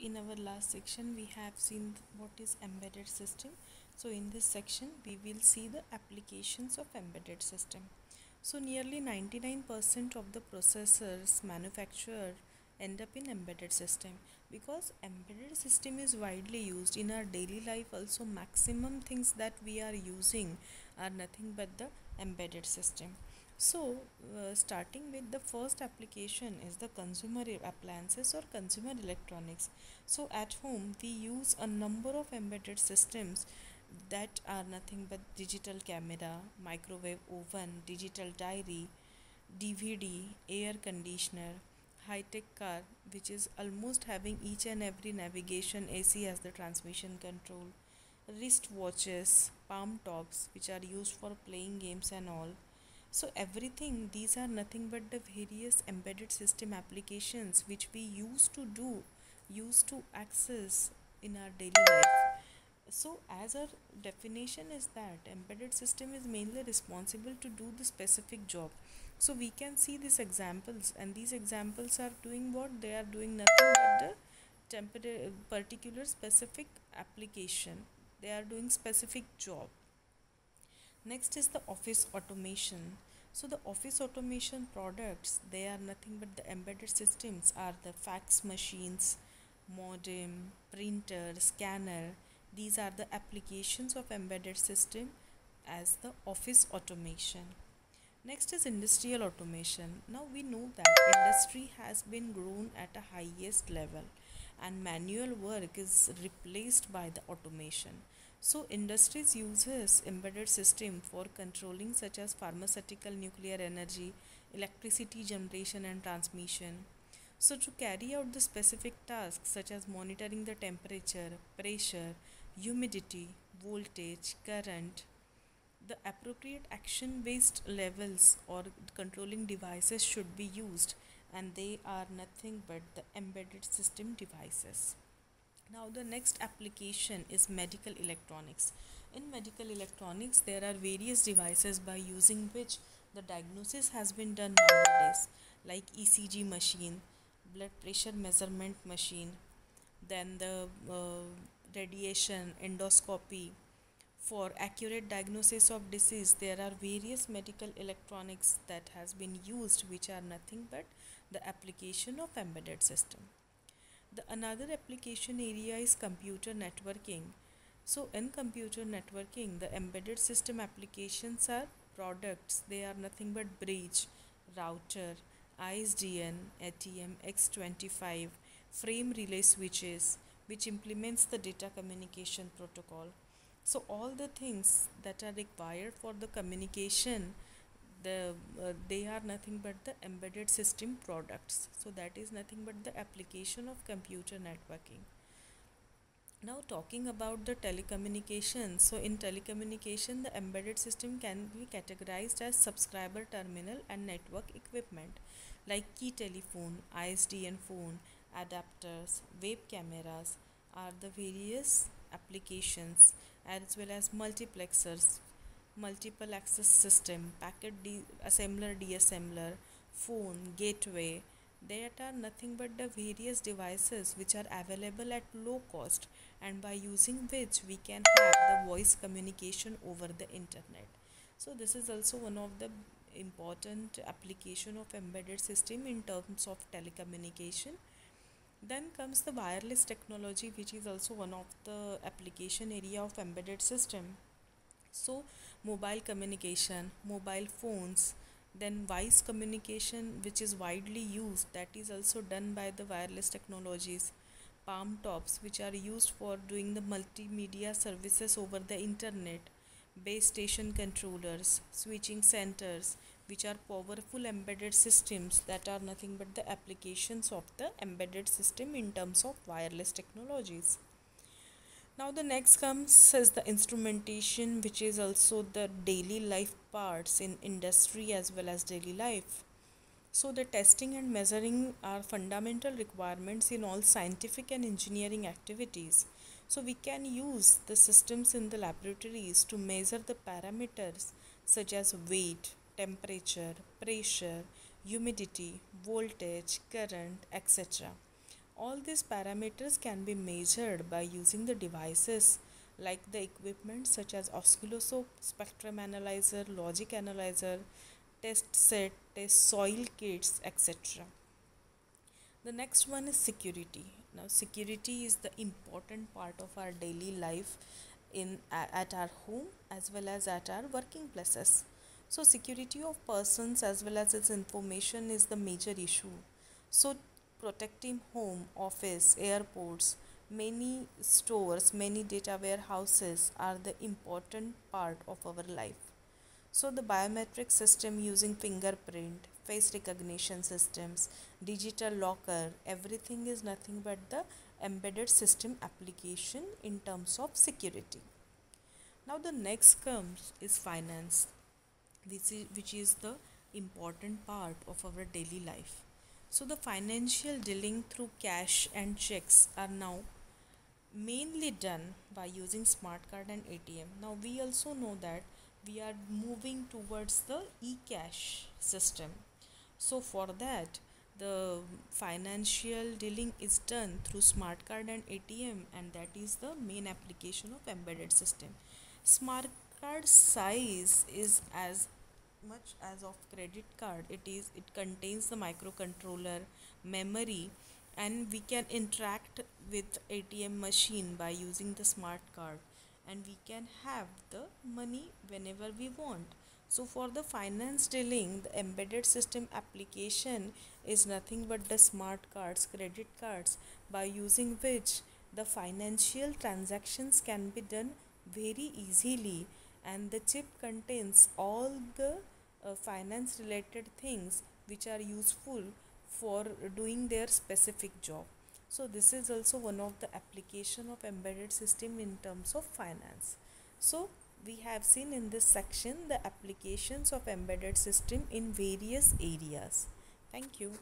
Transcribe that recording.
in our last section we have seen what is embedded system. So in this section we will see the applications of embedded system. So nearly 99% of the processors manufactured end up in embedded system because embedded system is widely used in our daily life. Also maximum things that we are using are nothing but the embedded system so uh, starting with the first application is the consumer appliances or consumer electronics. So at home we use a number of embedded systems that are nothing but digital camera microwave oven digital diary dvd air conditioner high tech car which is almost having each and every navigation AC as the transmission control wrist watches palm tops which are used for playing games and all so everything these are nothing but the various embedded system applications which we used to do used to access in our daily life. So as our definition is that embedded system is mainly responsible to do the specific job. So we can see these examples and these examples are doing what? They are doing nothing but the particular specific application. They are doing specific job next is the office automation. So the office automation products they are nothing but the embedded systems are the fax machines modem printer scanner. These are the applications of embedded system as the office automation. Next is industrial automation. Now we know that industry has been grown at a highest level and manual work is replaced by the automation so industries uses embedded system for controlling such as pharmaceutical nuclear energy, electricity generation and transmission. So to carry out the specific tasks such as monitoring the temperature, pressure, humidity, voltage, current, the appropriate action based levels or controlling devices should be used and they are nothing but the embedded system devices. Now the next application is medical electronics. In medical electronics there are various devices by using which the diagnosis has been done nowadays like ECG machine, blood pressure measurement machine, then the uh, radiation endoscopy. For accurate diagnosis of disease there are various medical electronics that has been used which are nothing but the application of embedded system. The another application area is computer networking. So in computer networking, the embedded system applications are products. They are nothing but bridge, router, ISDN, ATM, X25, frame relay switches, which implements the data communication protocol. So all the things that are required for the communication the uh, they are nothing but the embedded system products. So that is nothing but the application of computer networking. Now talking about the telecommunication. So in telecommunication the embedded system can be categorized as subscriber terminal and network equipment like key telephone isdn phone adapters web cameras are the various applications as well as multiplexers multiple access system, packet assembler, deassembler, phone, gateway. That are nothing but the various devices which are available at low cost and by using which we can have the voice communication over the internet. So this is also one of the important application of embedded system in terms of telecommunication then comes the wireless technology which is also one of the application area of embedded system so mobile communication mobile phones then voice communication which is widely used that is also done by the wireless technologies. Palm tops which are used for doing the multimedia services over the internet. Base station controllers switching centers which are powerful embedded systems that are nothing but the applications of the embedded system in terms of wireless technologies now the next comes is the instrumentation which is also the daily life parts in industry as well as daily life. So the testing and measuring are fundamental requirements in all scientific and engineering activities. So we can use the systems in the laboratories to measure the parameters such as weight temperature pressure humidity voltage current etc all these parameters can be measured by using the devices like the equipment such as oscilloscope spectrum analyzer logic analyzer test set test soil kits etc the next one is security. Now security is the important part of our daily life in at our home as well as at our working places. So security of persons as well as its information is the major issue. So protecting home office airports many stores many data warehouses are the important part of our life. So the biometric system using fingerprint face recognition systems digital locker everything is nothing but the embedded system application in terms of security. Now the next comes is finance. This is which is the important part of our daily life so the financial dealing through cash and checks are now mainly done by using smart card and atm now we also know that we are moving towards the e-cash system. So for that the financial dealing is done through smart card and atm and that is the main application of embedded system. Smart card size is as much as of credit card it is it contains the microcontroller memory and we can interact with atm machine by using the smart card. And we can have the money whenever we want. So for the finance dealing the embedded system application is nothing but the smart cards credit cards by using which the financial transactions can be done very easily and the chip contains all the uh, finance related things which are useful for doing their specific job. So this is also one of the application of embedded system in terms of finance. So we have seen in this section the applications of embedded system in various areas. Thank you